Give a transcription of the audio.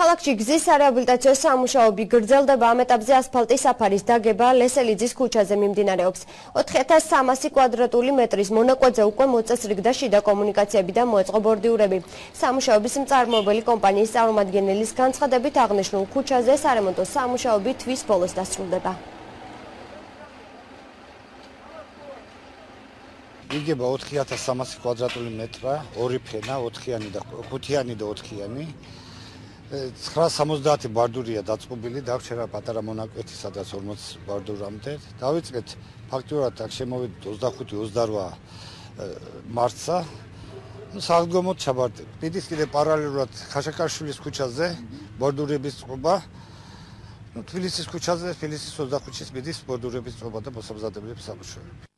ქალაქში გზისარეაბილიტაციო სამუშაოები გრძელდება ამ ეტაპზე ასფალტის საფარის დაგება ლესელიძის ქუჩაზე მიმდინარეობს. 4300 კვადრატული მეტრის მონაკვეთზე უკვე მოწესრიგდა შიდა კომუნიკაციები და მოეწყო ბორდიურები. სამუშაოების მწარმოებელი კომპანიის წარმომადგენლის განცხადებით აღნიშნულ ქუჩაზე სარემონტო სამუშაოები თვის ბოლოს დასრულდება. იგება 4300 კვადრატული მეტრა, ორი ფენა, 4-იანი და 5-იანი და 4-იანი. 970 ბარდურია დაწყობილი, დავრჩერა პატარა მონაკვეთი, სადაც 40 ბარდურამდე. დავიწყეთ ფაქტურად აქ შემოვიდეთ 25-28 მარტსა. ну საღდგომოდ ჩაბარდე. პიტის კიდე პარალელურად ხაშაკაშვილის ქუჩაზე ბორდურების წყობა. ну თბილისის ქუჩაზე თბილისის 25-ის პიტის ბორდურების წყობა და მოსამზადებლების სამუშაოები.